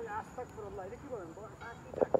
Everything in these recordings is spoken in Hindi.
आज आजतक कुरोलाई के भन्नु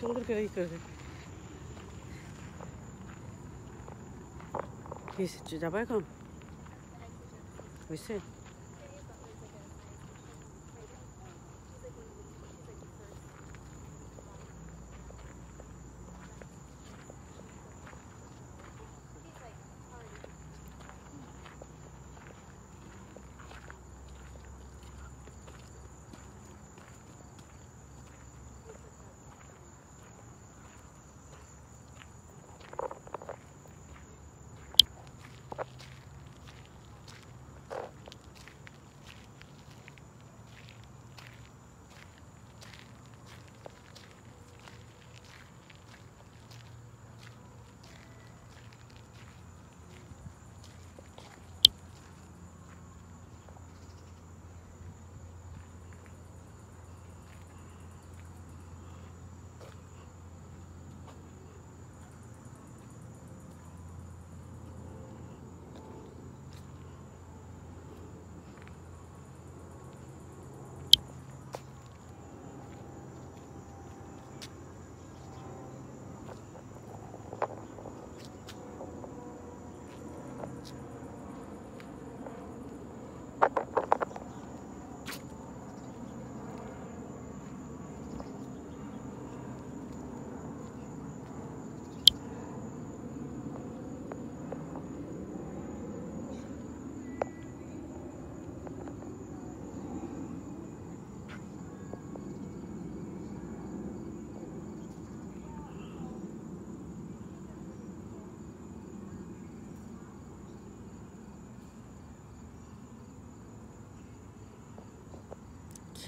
zonder kijken. Hier zit je daarbij kan. Hoe is het?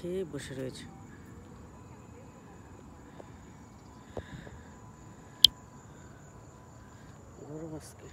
যাবো এখন হয়েছে খেয়ে বসে রয়েছে গরম আজকে